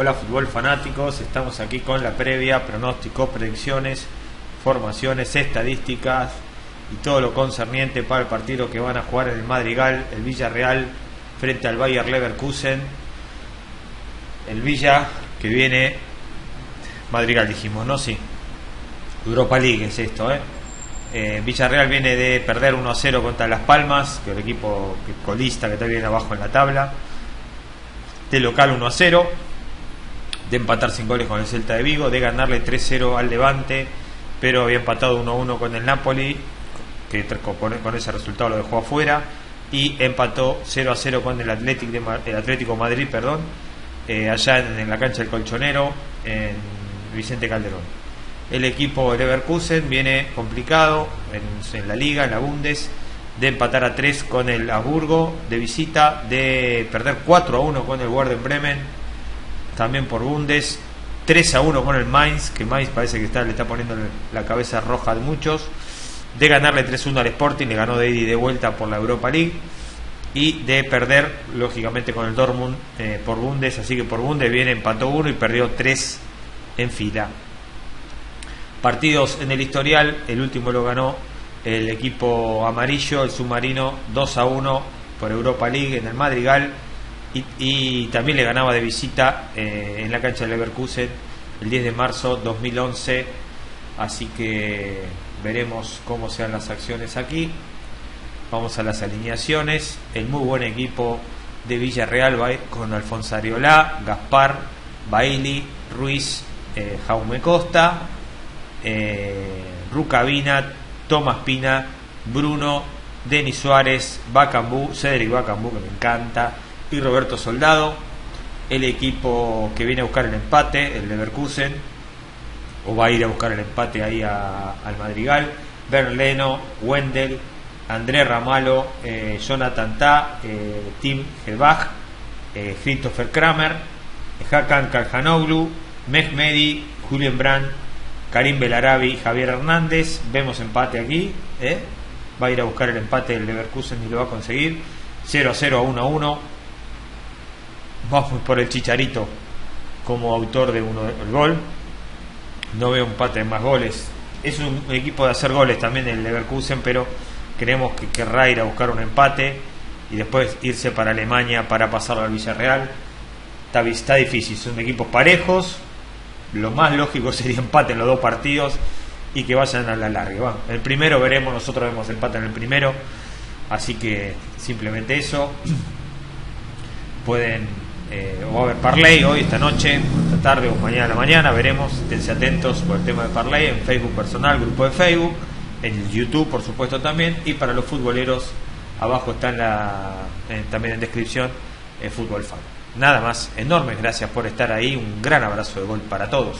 Hola fútbol fanáticos, estamos aquí con la previa, pronósticos, predicciones, formaciones, estadísticas y todo lo concerniente para el partido que van a jugar en el Madrigal, el Villarreal frente al Bayer Leverkusen. El Villa que viene, Madrigal dijimos, ¿no? Sí. Europa League es esto, ¿eh? eh Villarreal viene de perder 1 0 contra Las Palmas, que es el equipo colista que está bien abajo en la tabla. De local 1 0 de empatar sin goles con el Celta de Vigo, de ganarle 3-0 al Levante, pero había empatado 1-1 con el Napoli, que con ese resultado lo dejó afuera, y empató 0-0 con el, Atlético de, Madrid, perdón, eh, allá en, la cancha del Colchonero, en Vicente Calderón. El equipo Leverkusen viene complicado en, la liga, en la Bundes, de empatar a 3 con el Hamburgo de visita, de perder 4 a 1 con el Werder Bremen también por Bundes. 3 a 1 con el Mainz, que Mainz parece que está, le está poniendo la cabeza roja a muchos. De ganarle 3-1 al Sporting, le ganó de ida y de vuelta por la Europa League. Y de perder, lógicamente, con el Dortmund eh, por Bundes. Así que por Bundes viene, empató 1 y perdió 3 en fila. Partidos en el historial, el último lo ganó el equipo amarillo, el submarino, 2 a 1 por Europa League en el Madrigal y, también le ganaba de visita eh, en la cancha de Leverkusen el 10 de marzo 2011 así que veremos cómo sean las acciones aquí. Vamos a las alineaciones. El muy buen equipo de Villarreal va con Alfonso Ariola, Gaspar, Bailey, Ruiz, eh, Jaume Costa, eh, Rucabina, Tomás Pina, Bruno, Denis Suárez, Bacambú, Cedric Bacambú, que me encanta, y Roberto Soldado. El equipo que viene a buscar el empate, el Leverkusen, o va a ir a buscar el empate ahí al Madrigal. Berleno, Wendel, André Ramalo, eh, Jonathan Ta, eh, Tim Helbach, eh, Christopher Kramer, Hakan Kalhanoglu, Mehmedi, Julian Brand, Karim Belarabi, Javier Hernández. Vemos empate aquí. Va a ir a buscar el empate del Leverkusen y lo va a conseguir. 0 a 0 a 1 a 1 vamos por el Chicharito como autor de uno del gol. No veo un pate de más goles. Es un equipo de hacer goles también el Leverkusen, pero creemos que querrá ir a buscar un empate y después irse para Alemania para pasarlo al Villarreal. Está, está difícil, son equipos parejos. Lo más lógico sería empate en los dos partidos y que vayan a la larga. el primero veremos, nosotros vemos empate en el primero, así que simplemente eso. Pueden eh, va a haber Parley hoy, esta noche, esta tarde o mañana a la mañana, veremos, esténse atentos por el tema de Parley en Facebook personal, grupo de Facebook, en YouTube por supuesto también, y para los futboleros, abajo está en la, también en descripción, el Fútbol Fan. Nada más, enormes gracias por estar ahí, un gran abrazo de gol para todos.